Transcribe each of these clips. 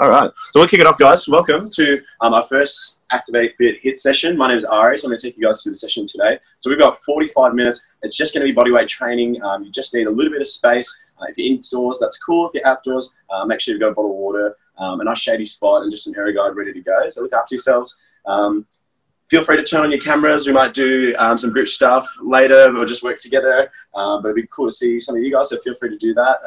All right, so we'll kick it off, guys. Welcome to um, our first ActivateFit HIIT session. My name is Ari, so I'm going to take you guys through the session today. So we've got 45 minutes. It's just going to be bodyweight training. Um, you just need a little bit of space. Uh, if you're indoors, that's cool. If you're outdoors, uh, make sure you've got a bottle of water, um, a nice shady spot, and just an air guide ready to go. So look after yourselves. Um, feel free to turn on your cameras. We might do um, some group stuff later or just work together. Um, but it'd be cool to see some of you guys, so feel free to do that.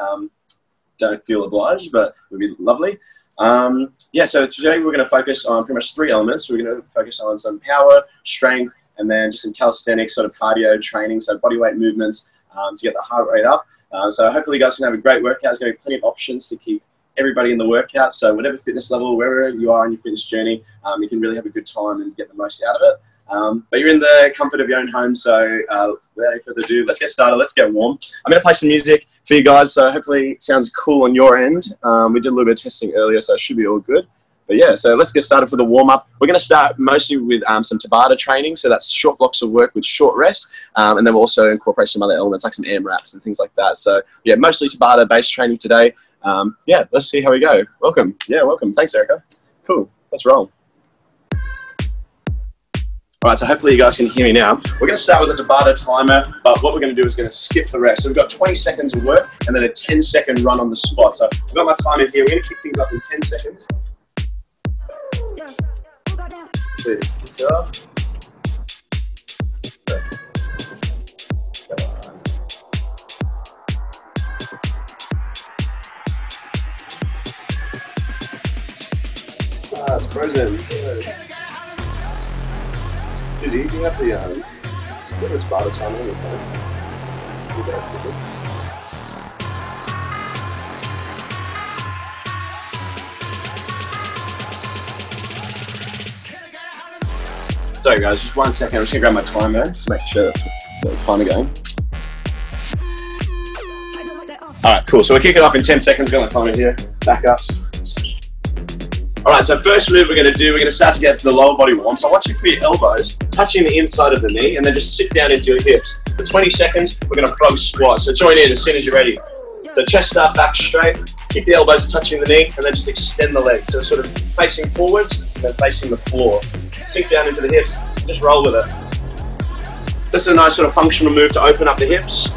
Don't feel obliged, but it would be lovely. Um, yeah, so today we're going to focus on pretty much three elements. We're going to focus on some power, strength, and then just some calisthenics sort of cardio training, so body weight movements um, to get the heart rate up. Uh, so hopefully you guys can have a great workout. There's going to be plenty of options to keep everybody in the workout. So whatever fitness level, wherever you are in your fitness journey, um, you can really have a good time and get the most out of it. Um, but you're in the comfort of your own home, so uh, without any further ado, let's get started. Let's get warm. I'm going to play some music for you guys, so hopefully it sounds cool on your end. Um, we did a little bit of testing earlier, so it should be all good. But yeah, so let's get started for the warm up. We're going to start mostly with um, some Tabata training, so that's short blocks of work with short rest, um, and then we'll also incorporate some other elements like some AMRAPs and things like that. So yeah, mostly Tabata based training today. Um, yeah, let's see how we go. Welcome. Yeah, welcome. Thanks, Erica. Cool. Let's roll. All right, so hopefully you guys can hear me now. We're going to start with a Tabata timer, but what we're going to do is going to skip the rest. So we've got 20 seconds of work and then a 10 second run on the spot. So I've got my timer here. We're going to kick things up in 10 seconds. Two, Ah, it's frozen. Izzy, do you have the um, what it's Tabata timer on your phone? Sorry guys, just one second. I'm just gonna grab my timer just make sure that's the timer going. Alright, cool. So we're kicking off in 10 seconds. Got my timer here. Backups. All right, so first move we're going to do, we're going to start to get the lower body warm. So I want you to put your elbows touching the inside of the knee and then just sit down into your hips. For 20 seconds, we're going to frog squat. So join in as soon as you're ready. So chest up, back straight, keep the elbows touching the knee and then just extend the legs. So sort of facing forwards and then facing the floor. Sink down into the hips, just roll with it. This is a nice sort of functional move to open up the hips.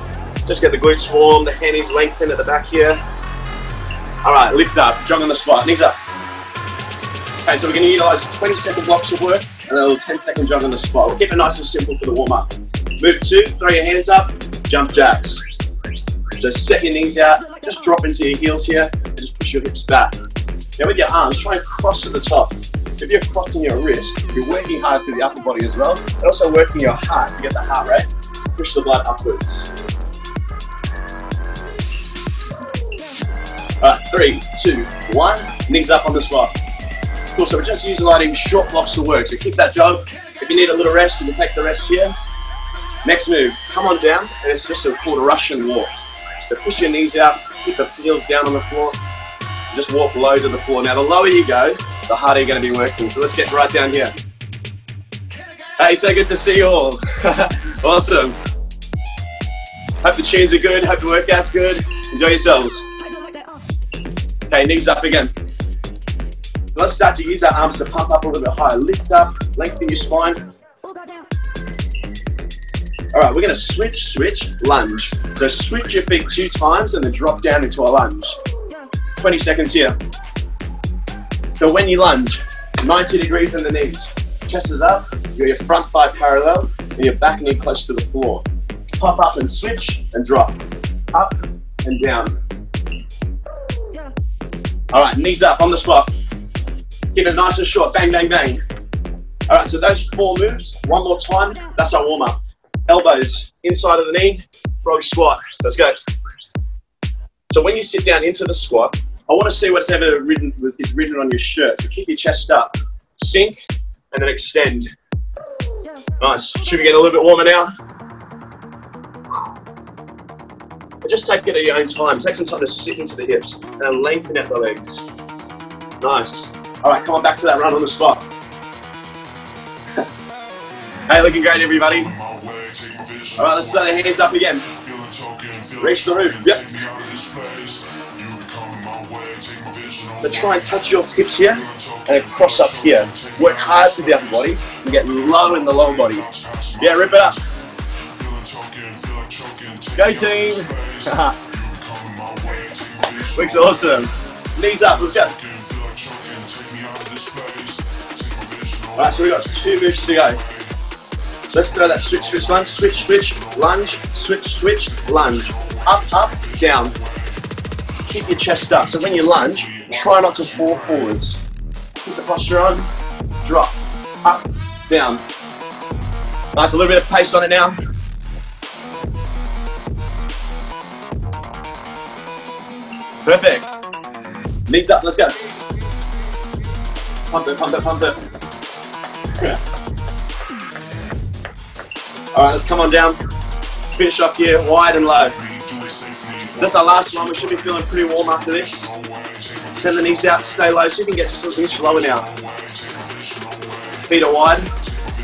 Just get the glutes warm, the hammies lengthen at the back here. All right, lift up, jog on the spot, knees up. Okay, so we're going to utilize 20 second blocks of work a little 10 second jog on the spot. We'll keep it nice and simple for the warm up. Move two, throw your hands up, jump jacks. Just set your knees out, just drop into your heels here, and just push your hips back. Now with your arms, try and cross to the top. If you're crossing your wrist, you're working hard through the upper body as well, and also working your heart to get the heart rate. Push the blood upwards. All right, three, two, one. Knees up on the spot. Cool, so we're just using utilizing short blocks of work. So keep that jog. If you need a little rest, you can take the rest here. Next move, come on down, and it's just a, called a Russian walk. So push your knees out, keep the heels down on the floor, just walk low to the floor. Now the lower you go, the harder you're going to be working. So let's get right down here. Hey, so good to see you all. awesome. Hope the tunes are good, hope the workout's good. Enjoy yourselves. Okay, knees up again. Let's start to use our arms to pump up a little bit higher. Lift up, lengthen your spine. All right, we're gonna switch, switch, lunge. So switch your feet two times and then drop down into a lunge. 20 seconds here. So when you lunge, 90 degrees in the knees. Chest is up, you your front thigh parallel, and your back knee close to the floor. Pop up and switch and drop. Up and down. All right, knees up on the spot. Keep it nice and short. Bang, bang, bang. All right, so those four moves, one more time. That's our warm up. Elbows inside of the knee, frog squat. Let's go. So when you sit down into the squat, I want to see what's ever written is written on your shirt. So keep your chest up, sink, and then extend. Nice. Should we get a little bit warmer now? just take it at your own time. Take some time to sit into the hips and lengthen out the legs. Nice. All right, come on back to that run on the spot. hey, looking great, everybody. All right, let's throw the hands up again. Reach the roof. Yep. but try and touch your hips here and cross up here. Work hard through the upper body and get low in the lower body. Yeah, rip it up. Go team. Looks awesome. Knees up, let's go. Alright, so we've got two moves to go. Let's throw that switch, switch, lunge, switch, switch, lunge, switch, switch, lunge. Up, up, down. Keep your chest up. So when you lunge, try not to fall forwards. Keep the posture on. Drop. Up, down. Nice, a little bit of pace on it now. Perfect. Knees up, let's go. Pump it, pump it, pump it. All right, let's come on down. Finish off here, wide and low. That's our last one. We should be feeling pretty warm after this. Turn the knees out, stay low, so you can get just a inch lower now. Feet are wide,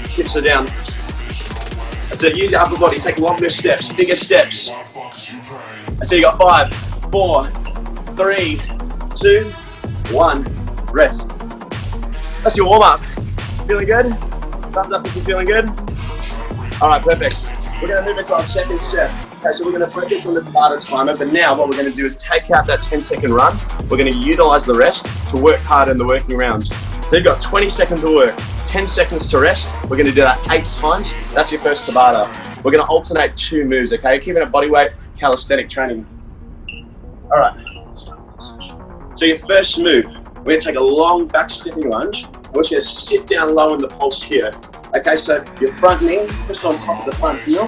hips are down. That's it, use your upper body, take longer steps, bigger steps. That's it, you got five, four, three, two, one, rest. That's your warm up. Feeling good? Thumbs up if you're feeling good. All right, perfect. We're gonna move into our second set. Okay, so we're gonna focus on the Tabata timer, but now what we're gonna do is take out that 10 second run. We're gonna utilize the rest to work hard in the working rounds. So you've got 20 seconds of work, 10 seconds to rest. We're gonna do that eight times. That's your first Tabata. We're gonna alternate two moves, okay? Keeping it body weight, calisthenic training. All right. So your first move, we're gonna take a long back stepping lunge. We're just gonna sit down low in the pulse here. Okay, so your front knee just on top of the front heel,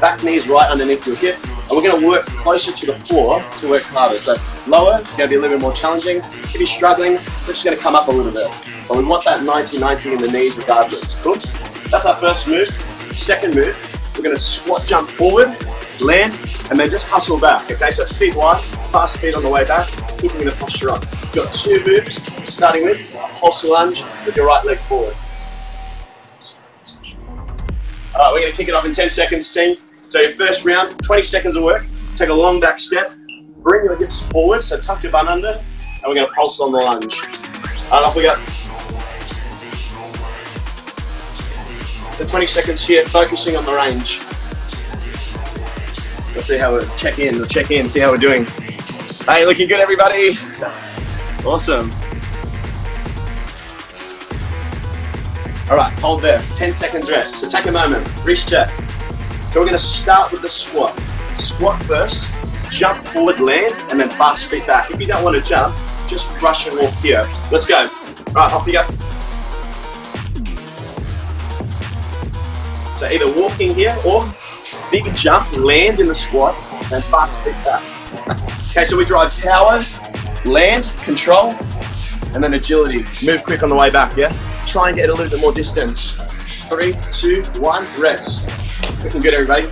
back knee is right underneath your hip, and we're to work closer to the floor to work harder. So lower, it's to be a little bit more challenging. If you're struggling, we're just to come up a little bit. But we want that 90-90 in the knees regardless. Cool? That's our first move. Second move, we're to squat jump forward, land, and then just hustle back. Okay, so feet wide, fast feet on the way back, keeping the posture up. Got two moves, starting with pulse lunge with your right leg forward. All right, we're to kick it off in 10 seconds, team. So your first round, 20 seconds of work. Take a long back step. Bring your hips forward, so tuck your bum under. And we're to pulse on the lunge. All right, off we go. The 20 seconds here, focusing on the range. Let's see how we check in. We'll check in, see how we're doing. Hey, looking good, everybody. Awesome. All right, hold there. 10 seconds rest. So take a moment, reset. So we're gonna start with the squat. Squat first, jump forward, land, and then fast feet back. If you don't want to jump, just brush and walk here. Let's go. All right, off you go. So either walking here or big jump, land in the squat, and fast feet back. Okay, so we drive power, land, control, and then agility. Move quick on the way back, yeah? Try and get a little bit more distance. Three, two, one, rest. Looking good, everybody.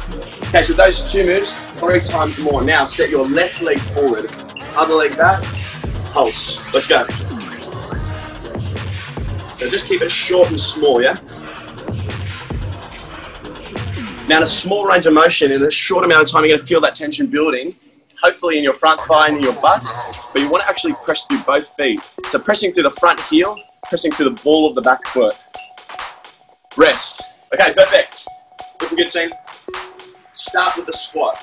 Okay, so those two moves, three times more. Now set your left leg forward, other leg back, pulse. Let's go. So just keep it short and small, yeah? Now in a small range of motion, in a short amount of time, you're gonna feel that tension building, hopefully in your front thigh and in your butt, but you wanna actually press through both feet. So pressing through the front heel, pressing through the ball of the back foot. Rest. Okay, perfect. Looking good, team. Start with the squat.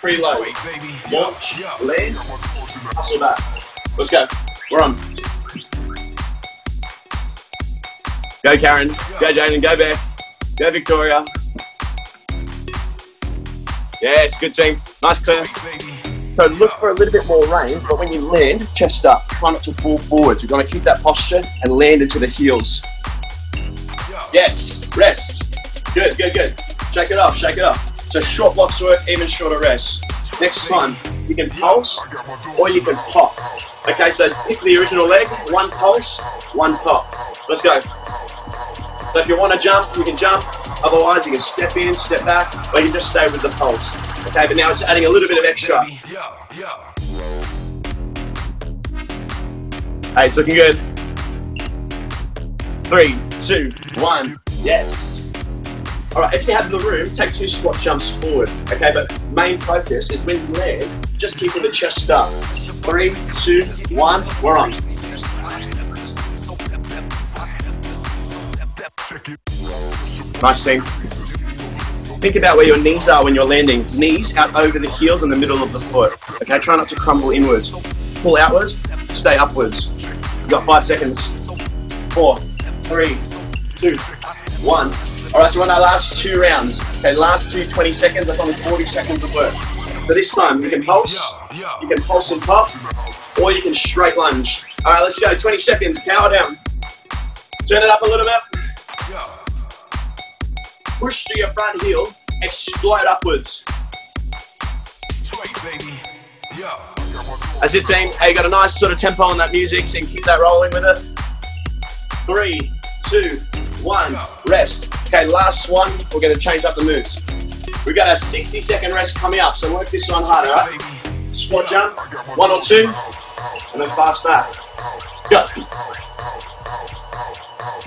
Preload. Launch, land, hustle back. Let's go. We're on. Go, Karen. Go, Jaden. Go, Bear. Go, Victoria. Yes, good team. Nice clear. So look for a little bit more range, but when you land, chest up. Try not to fall forwards. We're going to keep that posture and land into the heels. Yes, rest. Good, good, good. Shake it off, shake it off. So short blocks work, even shorter rests. Next time, you can pulse or you can pop. Okay, so pick the original leg, one pulse, one pop. Let's go. So if you want to jump, you can jump. Otherwise, you can step in, step back, or you can just stay with the pulse. Okay, but now it's adding a little bit of extra. Hey, it's looking good. Three, two, one. Yes. All right, if you have the room, take two squat jumps forward. Okay, but main focus is when you land, just keeping the chest up. Three, two, one, we're on. Nice thing. Think about where your knees are when you're landing. Knees out over the heels in the middle of the foot. Okay, try not to crumble inwards. Pull outwards, stay upwards. You got five seconds. Four, three, two, one. All right, so we're on our last two rounds. Okay, last two 20 seconds, that's only 40 seconds of work. So this time, you can pulse, you can pulse and pop, or you can straight lunge. All right, let's go, 20 seconds, power down. Turn it up a little bit. Push to your front heel, explode upwards. As your team, hey, you got a nice sort of tempo on that music, so you can keep that rolling with it. Three, two, one, rest. Okay, last one, we're gonna change up the moves. We've got a 60 second rest coming up, so work this one hard, all right? Squat jump, one or two, and then fast back. Go.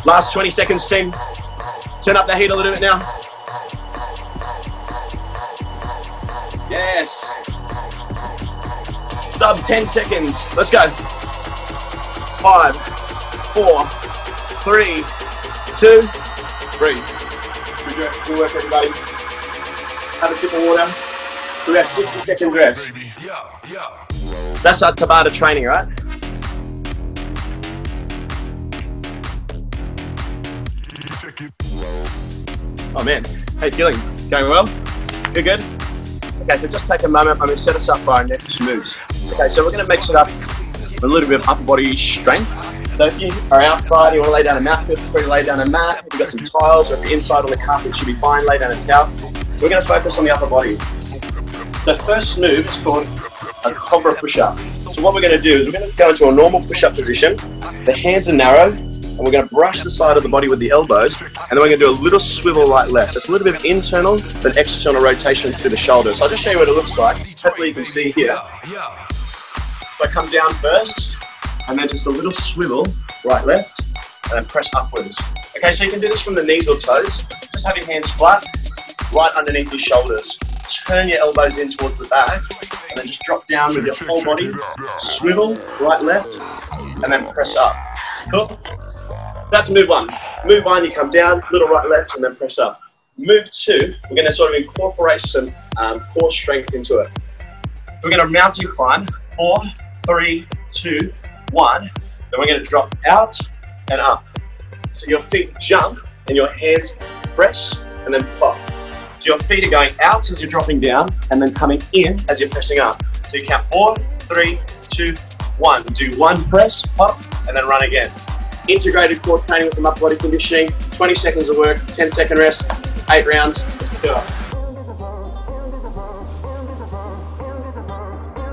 Last 20 seconds, team. Turn up the heat a little bit now. Yes. Sub 10 seconds. Let's go. Five, four, three, two, three. Good work, everybody. Have a sip of water. We have 60 seconds rest. That's our Tabata training, right? Oh man, how you feeling? Going well? You good? Okay, so just take a moment. I'm going to set us up for our next moves. Okay, so we're going to mix it up a little bit of upper body strength. So if you are outside, you want to lay down a mat, feel free to lay down a mat. If you've got some tiles, or if you're inside on the carpet, should be fine, lay down a towel. So we're going to focus on the upper body. The first move is called a cobra push-up. So what we're going to do is we're going to go into a normal push-up position. The hands are narrow, and we're going to brush the side of the body with the elbows, and then we're going to do a little swivel right left. So it's a little bit of internal, but external rotation through the shoulders. So I'll just show you what it looks like. Hopefully you can see here. So I come down first, and then just a little swivel right left, and then press upwards. Okay, so you can do this from the knees or toes. Just have your hands flat, right underneath your shoulders. Turn your elbows in towards the back, and then just drop down with your whole body. Swivel right left, and then press up. Cool? That's move one. Move one, you come down, little right, left, and then press up. Move two, we're going to sort of incorporate some um, core strength into it. We're going to mountain climb. Four, three, two, one. Then we're going to drop out and up. So your feet jump and your hands press and then pop. So your feet are going out as you're dropping down and then coming in as you're pressing up. So you count four, three, two, one. Do one press, pop, and then run again integrated core training with some upper body conditioning, 20 seconds of work, 10 second rest, eight rounds, let's go.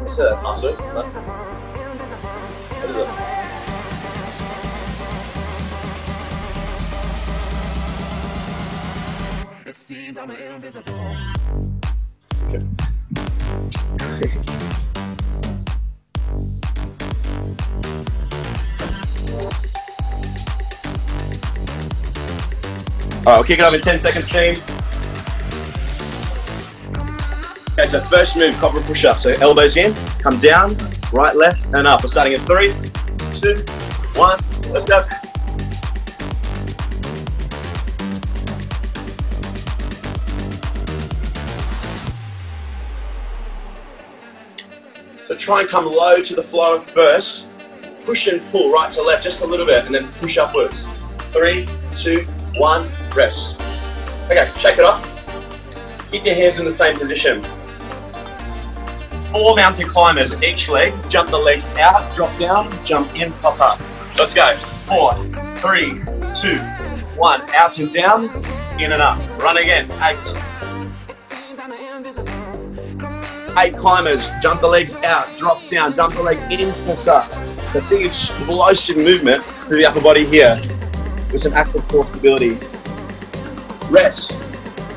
It's a muscle, What is it? It seems I'm invisible. Okay. Uh, Alright, we'll kick it off in 10 seconds, team. Okay, so first move, cobra push-up. So elbows in, come down, right, left, and up. We're starting in three, two, one. Let's go. So try and come low to the floor first. Push and pull right to left just a little bit, and then push upwards. Three, two, one, rest. Okay, shake it off. Keep your hands in the same position. Four mountain climbers, each leg, jump the legs out, drop down, jump in, pop up. Let's go. Four, three, two, one. Out and down, in and up. Run again. Eight. Eight climbers, jump the legs out, drop down, jump the legs in, push up. The big explosive movement through the upper body here with some active core stability. Rest.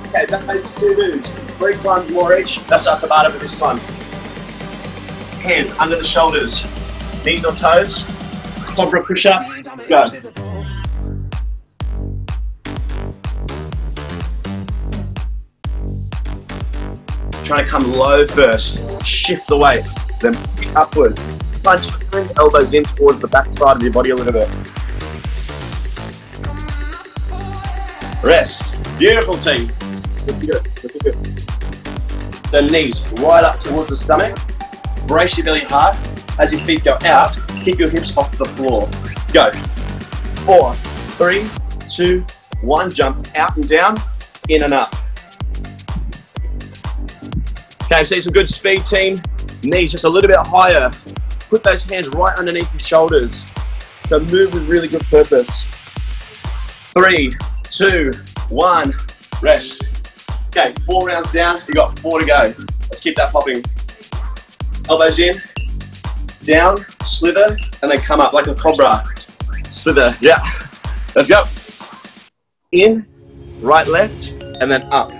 Okay, that makes two moves. Three times more each. That's our Tabata for this time. Hands under the shoulders. Knees or toes. Cobra push up. Go. Trying to come low first. shift the weight, then upwards. Punch, elbows in towards the back side of your body a little bit. Rest. Beautiful team. The knees right up towards the stomach. Brace your belly hard. As your feet go out, keep your hips off the floor. Go. Four, three, two, one. Jump out and down, in and up. Okay, see some good speed, team. Knees just a little bit higher. Put those hands right underneath your shoulders. So move with really good purpose. Three, two, one, rest. Okay, four rounds down, we got four to go. Let's keep that popping. Elbows in, down, slither, and then come up like a cobra. Slither, yeah. Let's go. In, right, left, and then up.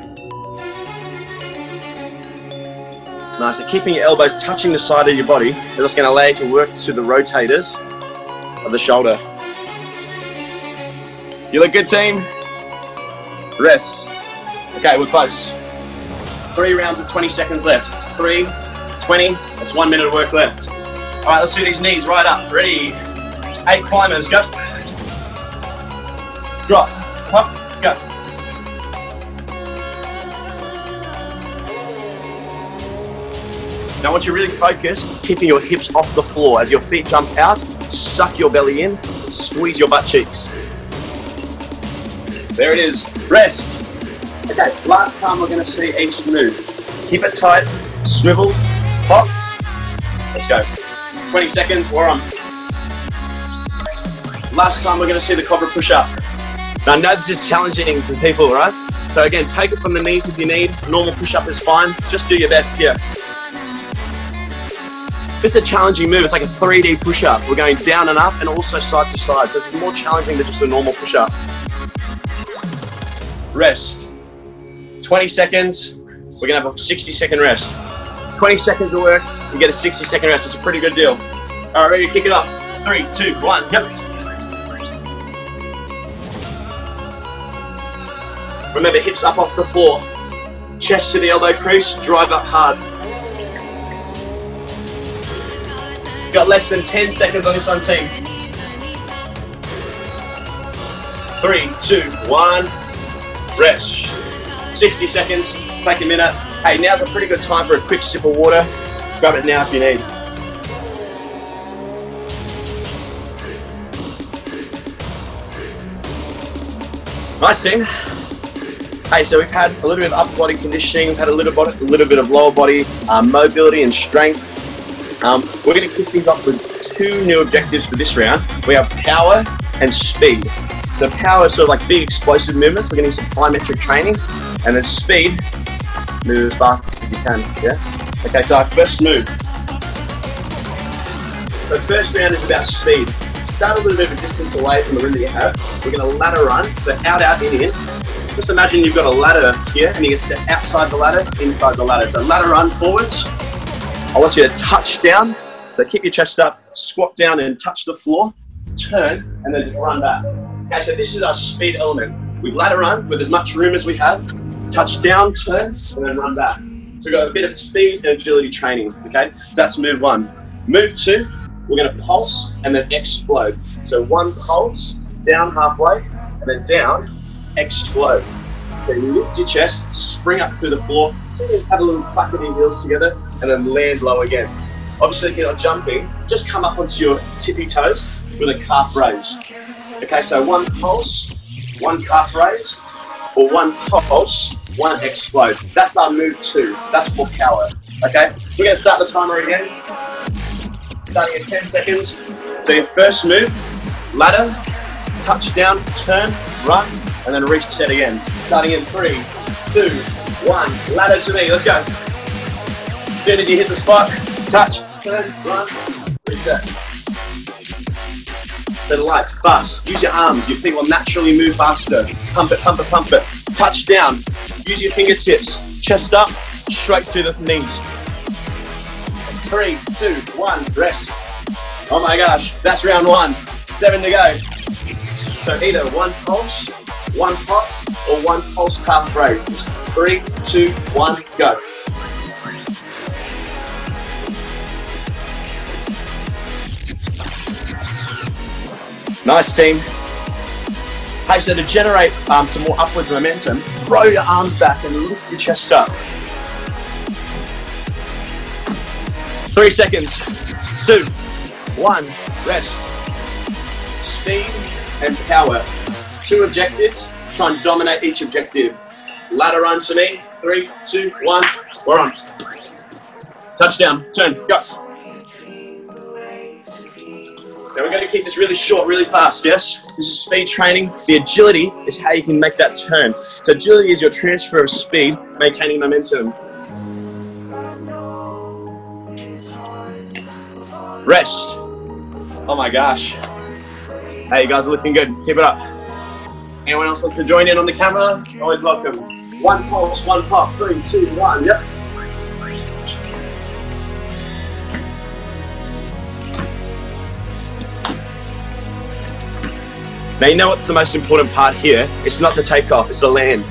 Nice, so keeping your elbows touching the side of your body, they're just gonna allow you to work to the rotators of the shoulder. You look good, team. Rest. Okay, we're close. Three rounds of 20 seconds left. Three, 20, that's one minute of work left. All right, let's do these knees right up. Ready? Eight climbers, go. Drop, hop, go. Now I want you really focus, keeping your hips off the floor. As your feet jump out, suck your belly in, squeeze your butt cheeks. There it is. Rest. Okay, last time we're to see each move. Keep it tight, swivel, hop. Let's go. 20 seconds, we're on. Last time we're going to see the cobra push up. Now this is challenging for people, right? So again, take it from the knees if you need. Normal push up is fine. Just do your best here. This is a challenging move. It's like a 3D push up. We're going down and up and also side to side. So this is more challenging than just a normal push up rest. 20 seconds, we're gonna have a 60 second rest. 20 seconds of work, you get a 60 second rest. It's a pretty good deal. All right, ready to kick it up. Three, two, one, yep. Remember, hips up off the floor. Chest to the elbow crease, drive up hard. Got less than 10 seconds on this one, team. Three, two, one, rest. 60 seconds, take a minute. Hey, now's a pretty good time for a quick sip of water. Grab it now if you need. Nice team. Hey, so we've had a little bit of upper body conditioning, we've had a little, body, a little bit of lower body um, mobility and strength. Um, we're going to kick things off with two new objectives for this round. We have power and speed. The power is sort of like big explosive movements. We're getting some plyometric training. And then speed, move as fast as you can, yeah? Okay, so our first move. The first round is about speed. Start a little bit of a distance away from the rim that you have. We're gonna ladder run, so out, out, in, in. Just imagine you've got a ladder here and you can step outside the ladder, inside the ladder. So ladder run forwards. I want you to touch down. So keep your chest up, squat down and touch the floor, turn, and then just run back. Okay, so this is our speed element. We ladder run with as much room as we have, touch down, turn, and then run back. So we've got a bit of speed and agility training, okay? So that's move one. Move two, we're gonna pulse and then explode. So one pulse, down halfway, and then down, explode. So you lift your chest, spring up through the floor, so you have a little clap of your heels together, and then land low again. Obviously, if you're not jumping, just come up onto your tippy toes with a calf raise. Okay, so one pulse, one calf raise, or one pulse, one explode. That's our move two. That's for power. Okay, we're to start the timer again. Starting at 10 seconds. So your first move, ladder, touch down, turn, run, and then reset again. Starting in three, two, one. Ladder to me. Let's go. As soon as you hit the spot, touch, turn, run, reset the light, fast. Use your arms. Your feet will naturally move faster. Pump it, pump it, pump it. Touch down. Use your fingertips. Chest up, straight through the knees. Three, two, one, rest. Oh my gosh, that's round one. Seven to go. So either one pulse, one pop, or one pulse calf raise. Three, two, one, go. Nice team. Hey, so to generate um, some more upwards momentum, throw your arms back and lift your chest up. Three seconds. Two, one, rest. Speed and power. Two objectives. Try and dominate each objective. Ladder run to me. Three, two, one. We're on. Touchdown. Turn. Go. Now we're going to keep this really short, really fast, yes? This is speed training. The agility is how you can make that turn. So agility is your transfer of speed, maintaining momentum. Rest. Oh my gosh. Hey, you guys are looking good. Keep it up. Anyone else wants to join in on the camera? Always welcome. One pulse, one pop. Three, two, one. Yep. Now you know what's the most important part here? It's not the takeoff, it's the land.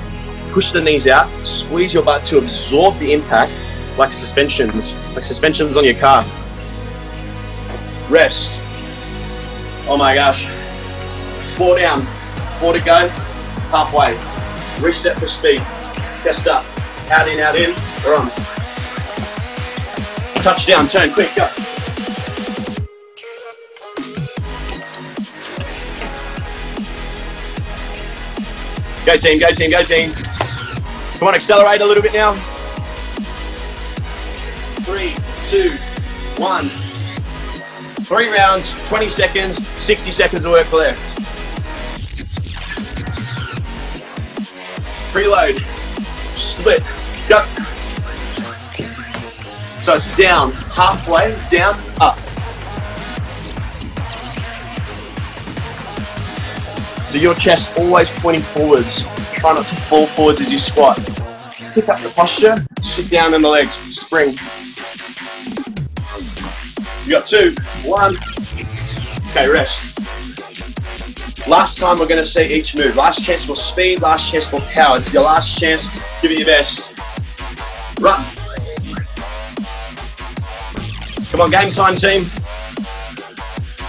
Push the knees out, squeeze your butt to absorb the impact like suspensions, like suspensions on your car. Rest. Oh my gosh. Four down, four to go, halfway. Reset for speed. Chest up, out in, out in, we're on. Touchdown, turn, quick, go. Go team, go team, go team. Come on, accelerate a little bit now. Three, two, one. Three rounds, 20 seconds, 60 seconds of work left. Preload, split, go. So it's down, halfway, down, up. So your chest always pointing forwards. Try not to fall forwards as you squat. Pick up the posture, sit down in the legs, spring. You got two, one. Okay, rest. Last time we're to see each move. Last chance for speed, last chance for power. It's your last chance. Give it your best. Run. Come on, game time, team.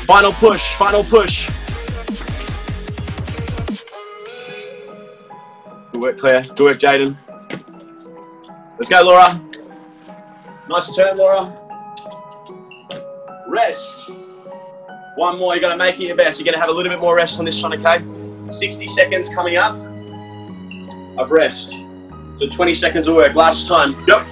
Final push, final push. Good work, Claire. Good work, Jaden. Let's go, Laura. Nice turn, Laura. Rest. One more. You're to make it your best. You're going to have a little bit more rest on this one, okay? 60 seconds coming up of rest. So 20 seconds of work. Last time. Yep.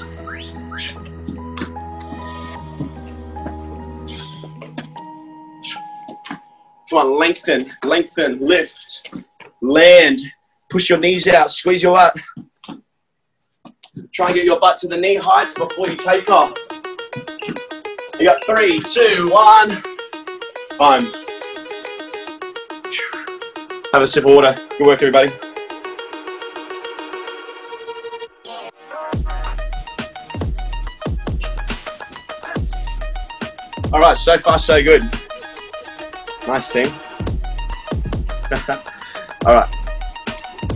Come on, lengthen, lengthen, lift, land, Push your knees out, squeeze your butt. Try and get your butt to the knee height before you take off. You got three, two, one. Time. Have a sip of water. Good work, everybody. All right, so far so good. Nice team. All right.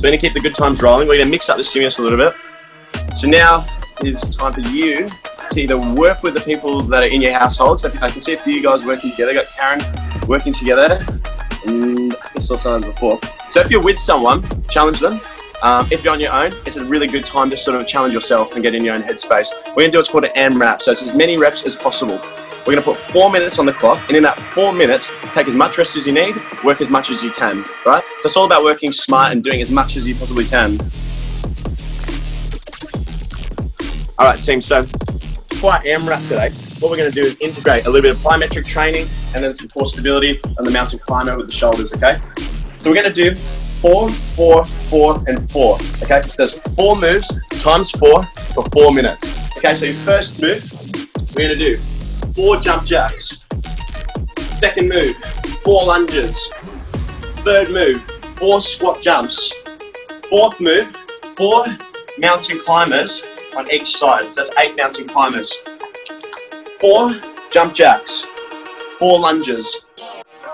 So we're going to keep the good times rolling. We're going to mix up the stimulus a little bit. So now it's time for you to either work with the people that are in your household. So I can see a few guys working together. got Karen working together, and I saw times before. So if you're with someone, challenge them. Um, if you're on your own, it's a really good time to sort of challenge yourself and get in your own headspace. We're to do what's called an AMRAP, so it's as many reps as possible. We're going to put four minutes on the clock, and in that four minutes, take as much rest as you need, work as much as you can, right? So it's all about working smart and doing as much as you possibly can. All right, team, so our AMRAP today, what we're going to do is integrate a little bit of plyometric training and then some core stability and the mountain climber with the shoulders, okay? So we're going to do four, four, four, and four, okay? There's four moves times four for four minutes. Okay, so your first move, we're going to do four jump jacks. Second move, four lunges. Third move, four squat jumps. Fourth move, four mountain climbers on each side. So that's eight mountain climbers. Four jump jacks, four lunges,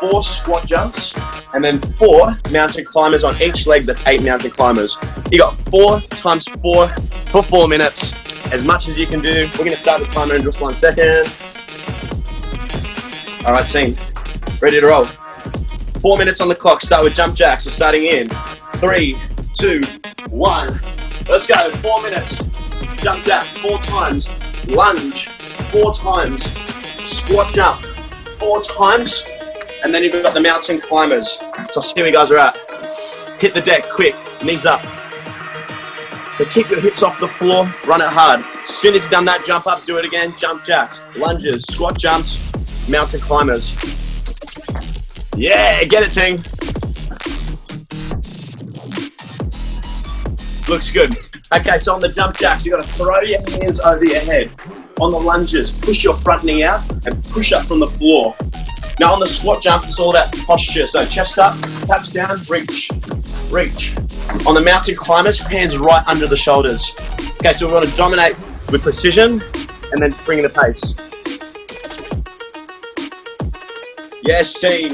four squat jumps, and then four mountain climbers on each leg. That's eight mountain climbers. You got four times four for four minutes, as much as you can do. We're gonna start the timer in just one second. All right, team, ready to roll. Four minutes on the clock. Start with jump jacks. We're starting in. Three, two, one. Let's go. Four minutes. Jump jack four times. Lunge four times. Squat jump four times. And then you've got the mountain climbers. So I'll see where you guys are at. Hit the deck quick. Knees up. So keep your hips off the floor. Run it hard. As soon as you've done that, jump up. Do it again. Jump jacks. Lunges. Squat jumps. Mountain climbers. Yeah, get it, team. Looks good. Okay, so on the jump jacks, you got to throw your hands over your head. On the lunges, push your front knee out and push up from the floor. Now on the squat jumps, it's all about posture. So chest up, taps down, reach, reach. On the mountain climbers, hands right under the shoulders. Okay, so we want to dominate with precision and then bring the pace. Yes, team.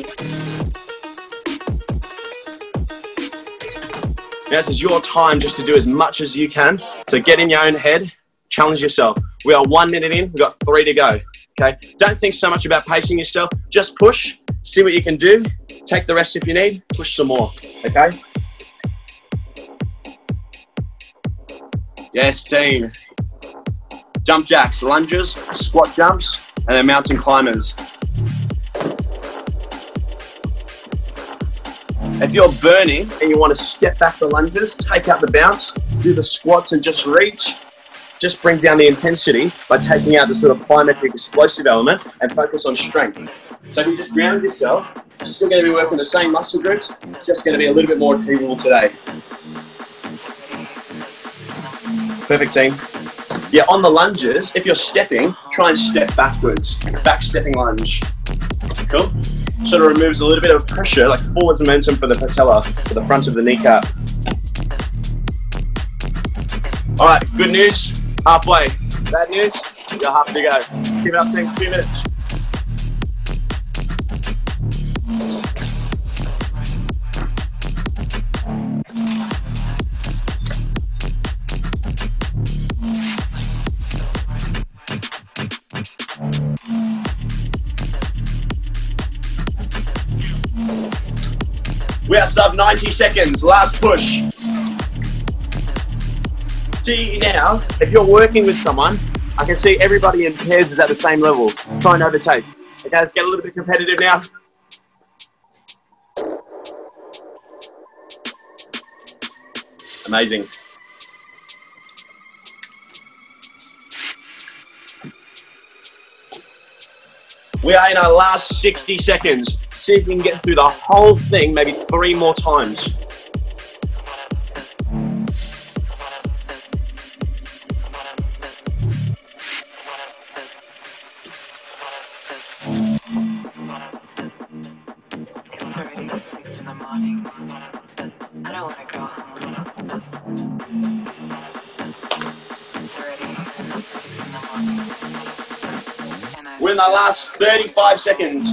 Now this is your time just to do as much as you can. So get in your own head, challenge yourself. We are one minute in, we've got three to go. Okay, don't think so much about pacing yourself. Just push, see what you can do. Take the rest if you need, push some more. Okay. Yes, team. Jump jacks, lunges, squat jumps, and then mountain climbers. If you're burning and you want to step back the lunges, take out the bounce, do the squats and just reach, just bring down the intensity by taking out the sort of plyometric explosive element and focus on strength. So if you just ground yourself, you're still going to be working the same muscle groups, just going to be a little bit more achievable today. Perfect team. Yeah, on the lunges, if you're stepping, try and step backwards. Back stepping lunge. Cool? Sort of removes a little bit of pressure, like forwards momentum for the patella, for the front of the kneecap. All right, good news, halfway. Bad news, you're half to go. Keep it up, team, two minutes. We 90 seconds, last push. See now, if you're working with someone, I can see everybody in pairs is at the same level. Try and overtake. Okay, let's get a little bit competitive now. Amazing. We are in our last 60 seconds. See if we can get through the whole thing maybe three more times. 35 seconds.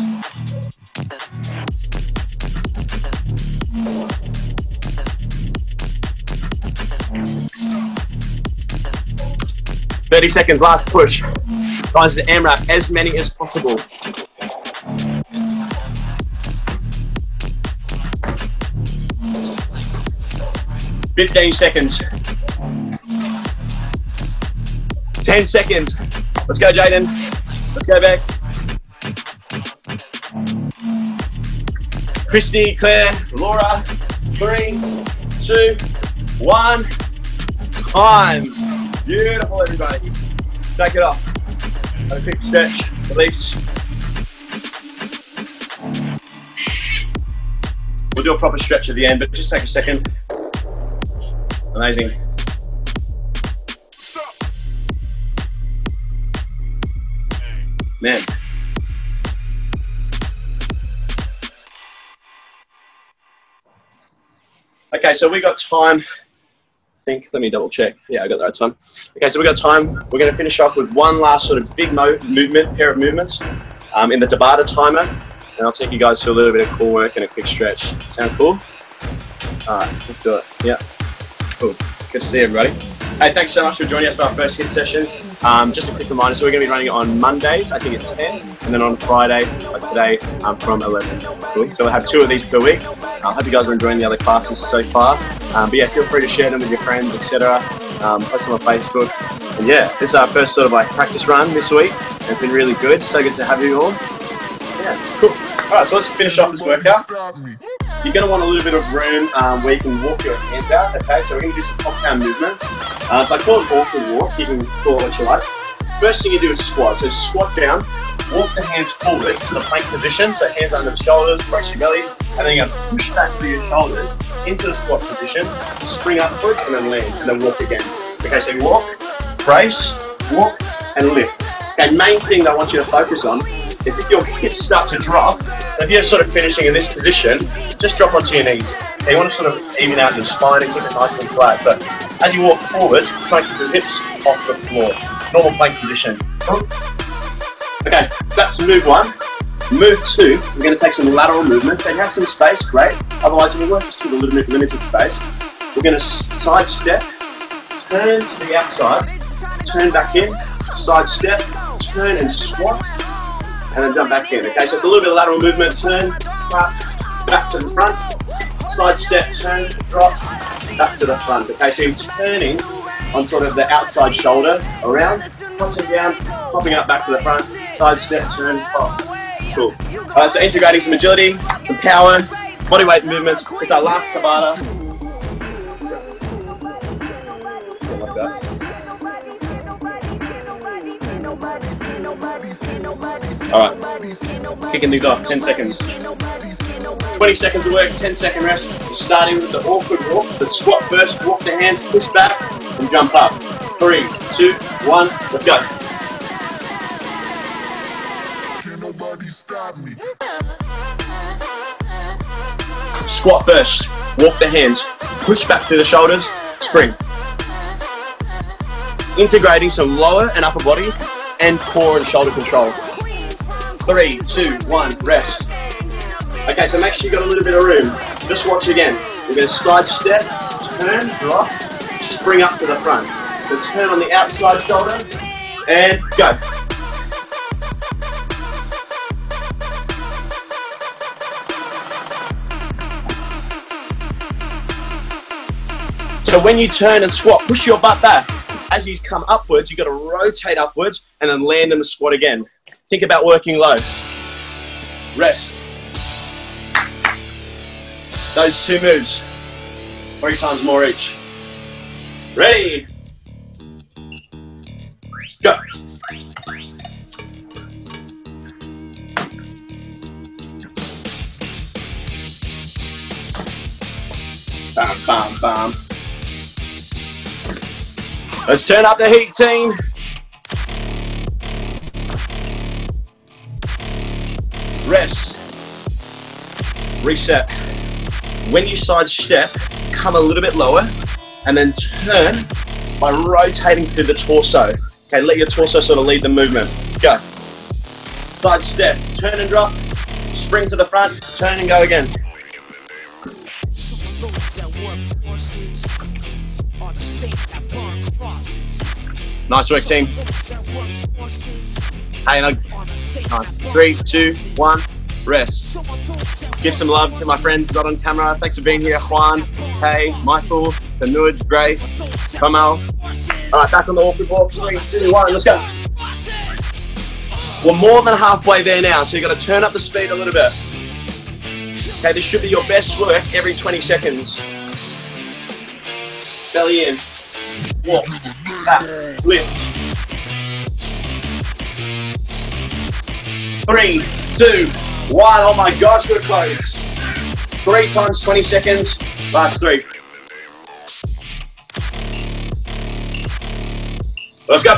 Thirty seconds, last push. Guys, to AMRAP as many as possible. Fifteen seconds. Ten seconds. Let's go, Jaden. Let's go back. Christy, Claire, Laura, three, two, one. Time. Beautiful, everybody. Take it off. Have a quick stretch, release. We'll do a proper stretch at the end, but just take a second. Amazing. Man. Okay, so we got time. I think, let me double check. Yeah, I got the right time. Okay, so we got time. We're going to finish off with one last sort of big mo movement, pair of movements um, in the Tabata timer. And I'll take you guys through a little bit of core work and a quick stretch. Sound cool? All right, let's do it. Yeah. Cool. Good to see everybody. Hey, thanks so much for joining us for our first HIIT session. Um, just a quick reminder, so we're going to be running it on Mondays, I think at 10, and then on Friday, like today, um, from 11. Cool. So we'll have two of these per week. I hope you guys are enjoying the other classes so far. Um, but yeah, feel free to share them with your friends, etc. Um, post them on Facebook. And yeah, this is our first sort of like practice run this week. It's been really good. So good to have you all. Yeah, cool. All right, so let's finish off this workout. You're going to want a little bit of room um, where you can walk your hands out. Okay, so we're going to do some compound movement. Uh, so I call it awkward walk. You can call it what you like. First thing you do is squat. So squat down, walk the hands forward to the plank position. So hands under the shoulders, brace your belly, and then you're to push back through your shoulders into the squat position, spring upwards, and then land, and then walk again. Okay, so walk, brace, walk, and lift. Okay, main thing that I want you to focus on is if your hips start to drop, if you're sort of finishing in this position, just drop onto your knees. Okay, you want to sort of even out your spine and keep it nice and flat. So as you walk forwards, try and keep your hips off the floor. Normal plank position. Okay, that's move one. Move two, we're going to take some lateral movement. So you have some space, great. Otherwise, we'll work just with a little bit limited space. We're going to side step, turn to the outside, turn back in, side step, turn and squat, and then jump back in. Okay, so it's a little bit of lateral movement. Turn, clap, back to the front, side step, turn, drop, back to the front. Okay, so you're turning on sort of the outside shoulder around, punching down, popping up back to the front, side step, turn, pop. Cool. Alright, so integrating some agility, some power, body weight movements. It's our last Tabata. Like that. Alright, kicking these off, 10 seconds. 20 seconds of work, 10 second rest. We're starting with the awkward walk, the squat first, walk the hands, push back, and jump up. Three, two, one, let's go. Squat first, walk the hands, push back through the shoulders, spring. Integrating some lower and upper body and core and shoulder control. Three, two, one, rest. Okay, so make sure you've got a little bit of room. Just watch again. We're going to side step, turn, drop, spring up to the front. So turn on the outside shoulder, and go. So when you turn and squat, push your butt back. As you come upwards, you've got to rotate upwards and then land in the squat again. Think about working low. Rest. Those two moves. Three times more each. Ready? Go. Bam, bam, bam. Let's turn up the heat, team. Rest. Reset. When you side step, come a little bit lower and then turn by rotating through the torso. Okay, let your torso sort of lead the movement. Go. Side step, turn and drop, spring to the front, turn and go again. Nice work, team. Hey, no. Nice. Three, two, one, rest. Give some love to my friends not on camera. Thanks for being here, Juan, Hey, Michael, Banud, Gray, Kamal. All right, back on the awkward walk. Three, two, one, let's go. We're more than halfway there now, so you've got to turn up the speed a little bit. Okay, this should be your best work every 20 seconds. Belly in. Walk. Back. Lift. Three, two, one. Oh my gosh, we're close. Three times 20 seconds. Last three. Let's go.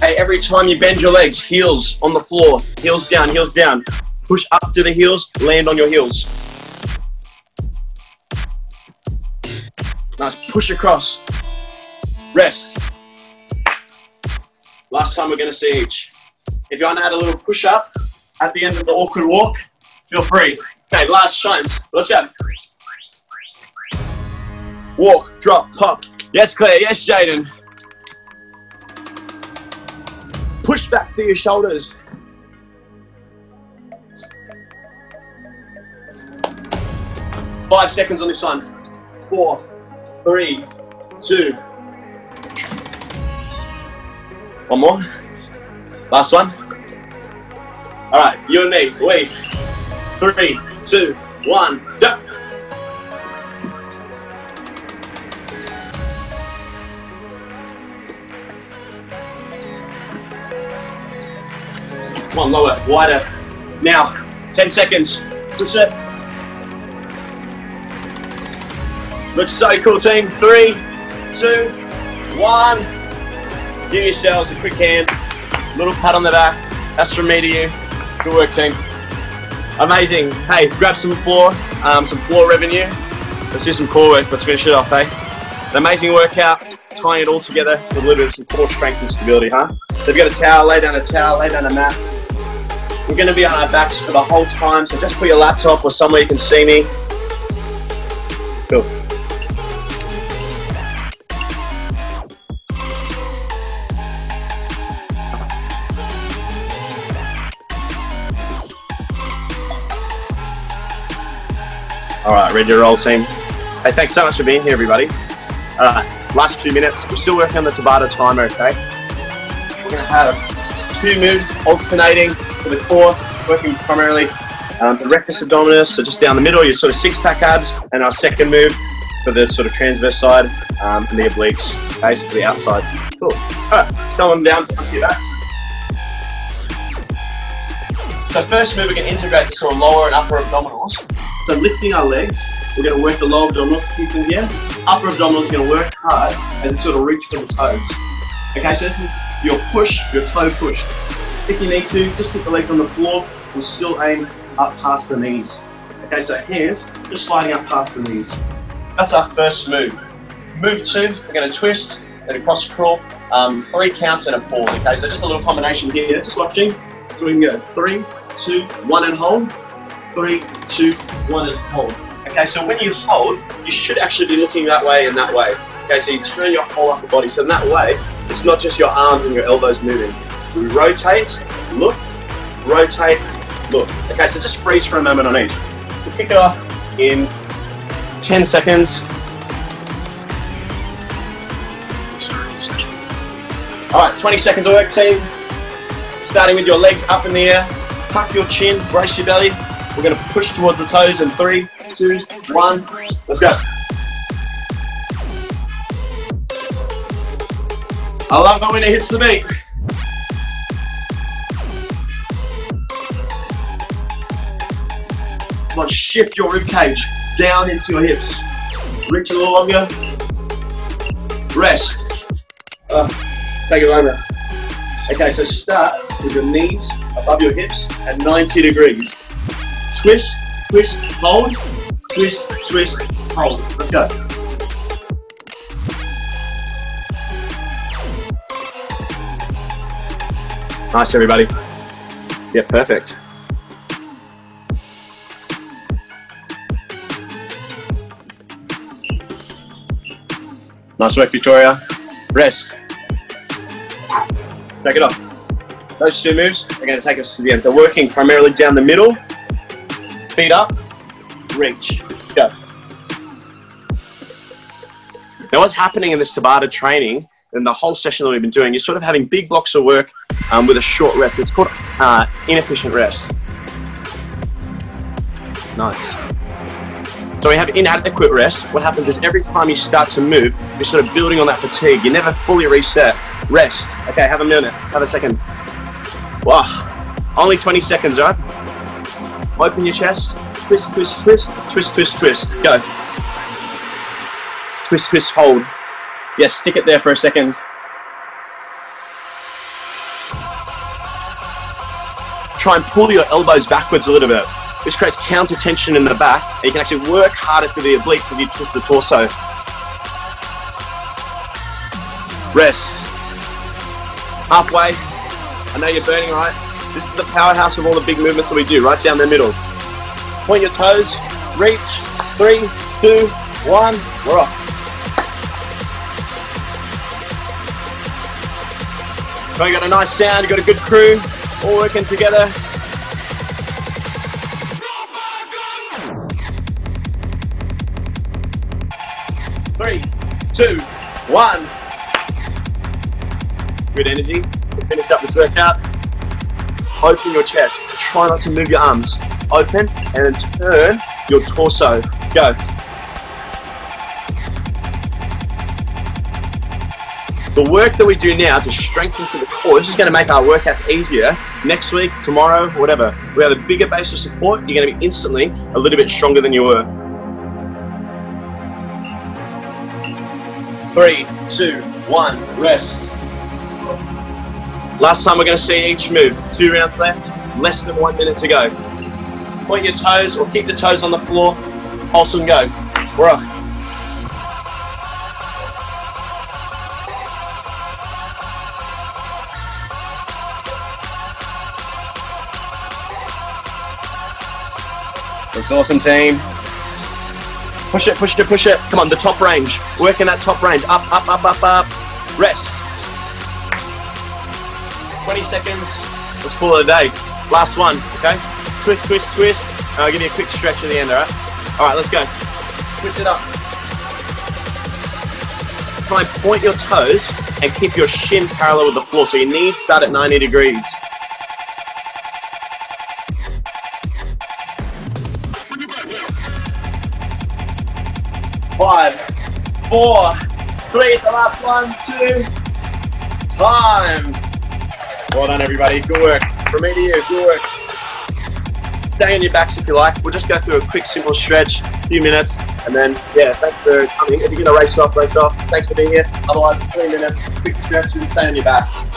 Hey, every time you bend your legs, heels on the floor, heels down, heels down. Push up to the heels, land on your heels. Nice, push across. Rest. Last time we're gonna see each. If you want to add a little push up at the end of the awkward walk, feel free. Okay, last shines. Let's go. Walk, drop, pop. Yes, Claire. Yes, Jaden. Push back through your shoulders. Five seconds on this one. Four, three, two. One more. Last one. All right, you and me. Wait. Three, two, one, go. One lower, wider. Now, 10 seconds. Push it. Looks so cool, team. Three, two, one. Give yourselves a quick hand. Little pat on the back. That's from me to you. Good work, team. Amazing. Hey, grab some floor, um, some floor revenue. Let's do some core work. Let's finish it off, hey? An amazing workout, tying it all together with a little bit of some core strength and stability, huh? So you got a towel, lay down a towel, lay down a mat. We're going to be on our backs for the whole time, so just put your laptop or somewhere you can see me. Cool. All right, ready to roll, team. Hey, thanks so much for being here, everybody. Right, last few minutes. We're still working on the Tabata timer, okay? We're gonna have two moves alternating for the core, working primarily um, the rectus abdominis, so just down the middle, your sort of six-pack abs, and our second move for the sort of transverse side um, and the obliques, basically outside. Cool. All right, let's go on down to your backs. So first move, we're going to integrate the sort of lower and upper abdominals. So lifting our legs, we're going to work the lower abdominals, keep them here. Upper abdominals are going to work hard and sort of reach for the toes. Okay, so this is your push, your toe push. If you need to, just keep the legs on the floor and still aim up past the knees. Okay, so hands just sliding up past the knees. That's our first move. Move two, we're going to twist, then a cross crawl, um, three counts and a pause. Okay, so just a little combination here, just watching. So we can go three, two, one and hold. Three, two, one and hold. Okay, so when you hold, you should actually be looking that way and that way. Okay, so you turn your whole upper body. So in that way, it's not just your arms and your elbows moving. We rotate, look, rotate, look. Okay, so just freeze for a moment on each. We'll kick it off in 10 seconds. All right, 20 seconds of work, team. Starting with your legs up in the air, tuck your chin, brace your belly. We're going to push towards the toes in three, two, one. Let's go. I love it when it hits the beat. Come on, shift your rib cage down into your hips. Reach a little longer. Rest. Uh, take it over. Okay, so start with your knees above your hips at 90 degrees. Twist, twist, hold, twist, twist, hold. Let's go. Nice, everybody. Yeah, perfect. Nice work, Victoria. Rest. Take it off. Those two moves are going to take us to the end. They're working primarily down the middle. Feet up. Reach. Go. Now, what's happening in this Tabata training and the whole session that we've been doing, you're sort of having big blocks of work um, with a short rest. It's called uh, inefficient rest. Nice. So we have inadequate rest. What happens is every time you start to move, you're sort of building on that fatigue. You never fully reset. Rest. Okay, have a minute. Have a second. Wow. Only 20 seconds, right? Open your chest. Twist, twist, twist. Twist, twist, twist. Go. Twist, twist, hold. Yes, stick it there for a second. Try and pull your elbows backwards a little bit. This creates counter tension in the back, and you can actually work harder through the obliques as you twist the torso. Rest. Halfway. I know you're burning, right? This is the powerhouse of all the big movements that we do, right down the middle. Point your toes. Reach. Three, two, one. We're off. So you got a nice sound, you got a good crew, all working together. Three, two, one. Good energy. Finish up this workout. Open your chest. Try not to move your arms. Open and then turn your torso. Go. The work that we do now to strengthen the core, this is going to make our workouts easier. Next week, tomorrow, whatever. We have a bigger base of support. You're going to be instantly a little bit stronger than you were. Three, two, one, rest. Last time we're going to see each move. Two rounds left, less than one minute to go. Point your toes or keep the toes on the floor. Pulse and go. Off. Looks awesome, team. Push it, push it, push it. Come on, the top range. Working that top range. Up, up, up, up, up. Rest. 20 seconds. Let's call it a day. Last one, okay? Twist, twist, twist. I'll give you a quick stretch at the end, alright? Alright, let's go. Twist it up. Try and point your toes and keep your shin parallel with the floor. So your knees start at 90 degrees. Five, four, three, it's the last one, two, time. Well done everybody, good work. From me to you, good work. Stay on your backs if you like. We'll just go through a quick simple stretch, a few minutes, and then, yeah, thanks for coming. If you're gonna race off, race off. Thanks for being here. Otherwise, three minutes, quick stretch and stay on your backs.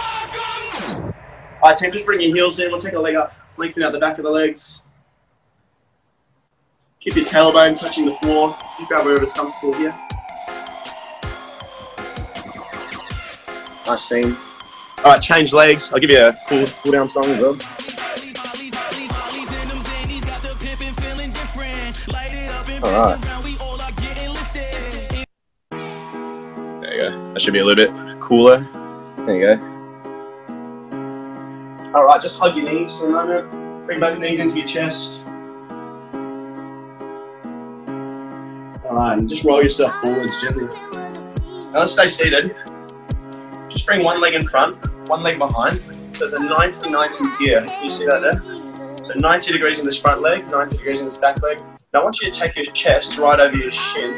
All right, team, just bring your heels in. We'll take a leg up, lengthen out the back of the legs. Keep your tailbone touching the floor. You grab wherever's comfortable here. Nice scene. All right, change legs. I'll give you a cool, cool down song as well. All right. There you go. That should be a little bit cooler. There you go. All right, just hug your knees for a moment. Bring both knees into your chest. All right, and just roll yourself forwards gently. Now let's stay seated. Just bring one leg in front, one leg behind. There's a 90-90 here. Can you see that there? So 90 degrees in this front leg, 90 degrees in this back leg. Now I want you to take your chest right over your shin.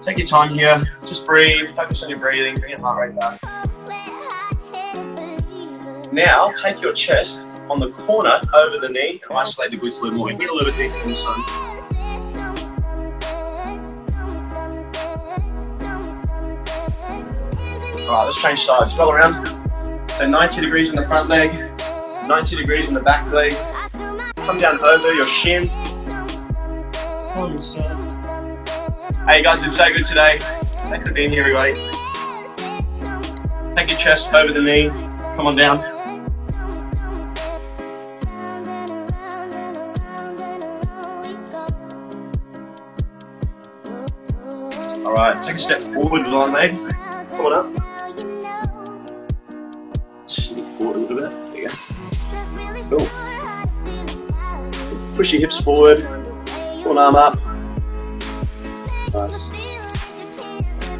Take your time here. Just breathe. Focus on your breathing. Bring your heart rate back. Now take your chest on the corner over the knee and isolate the glutes a little more. Hit a little bit deeper in the sun. Alright, let's change sides. Roll around. So 90 degrees in the front leg, 90 degrees in the back leg. Come down over your shin. Hey guys, it's so good today. Thanks for being here, everybody. Take your chest over the knee. Come on down. All right, take a step forward with one leg. Come on up. Cool. Push your hips forward. One arm up. Nice.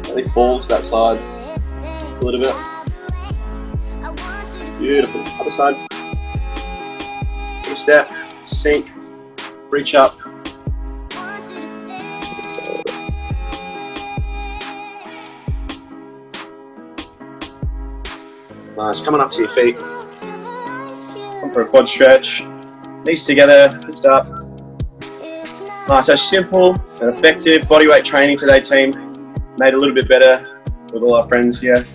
Really fall to that side a little bit. Beautiful. Other side. A step. Sink. Reach up. Nice. Coming up to your feet. For a quad stretch. Knees together. Lift up. Nice. So simple and effective bodyweight training today, team. Made a little bit better with all our friends here.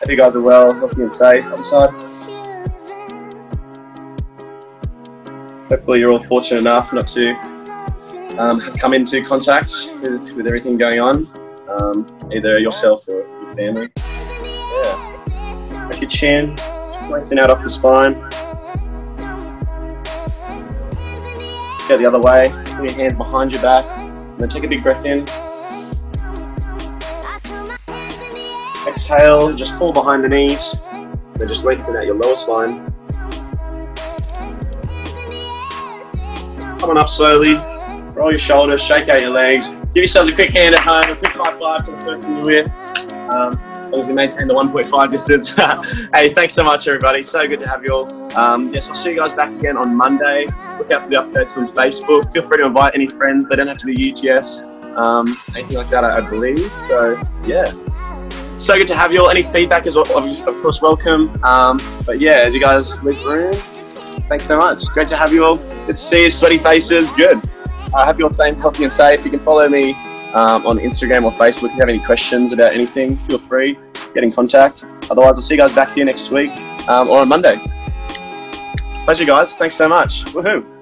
Hope you guys are well, healthy and safe. Other side. Hopefully you're all fortunate enough not to um, have come into contact with, with everything going on, um, either yourself or your family. Yeah. Take your chin, lengthen out off the spine. Go the other way. Put your hands behind your back. And then take a big breath in. Exhale, just fall behind the knees. Then just lengthen out your lower spine. Come on up slowly. Roll your shoulders, shake out your legs. Give yourselves a quick hand at home, a quick high five to the person you're with. Um, long as you maintain the 1.5 distance. hey, thanks so much, everybody. So good to have you all. Um, yes, I'll see you guys back again on Monday. Look out for the updates on Facebook. Feel free to invite any friends. They don't have to be UTS, um, anything like that, I, I believe. So, yeah. So good to have you all. Any feedback is, of course, welcome. Um, but yeah, as you guys leave the room, thanks so much. Great to have you all. Good to see you, sweaty faces. Good. I hope you're all staying healthy and safe. You can follow me um, on Instagram or Facebook. If you have any questions about anything, feel free, get in contact. Otherwise, I'll see you guys back here next week um, or on Monday. Pleasure, guys. Thanks so much. Woohoo.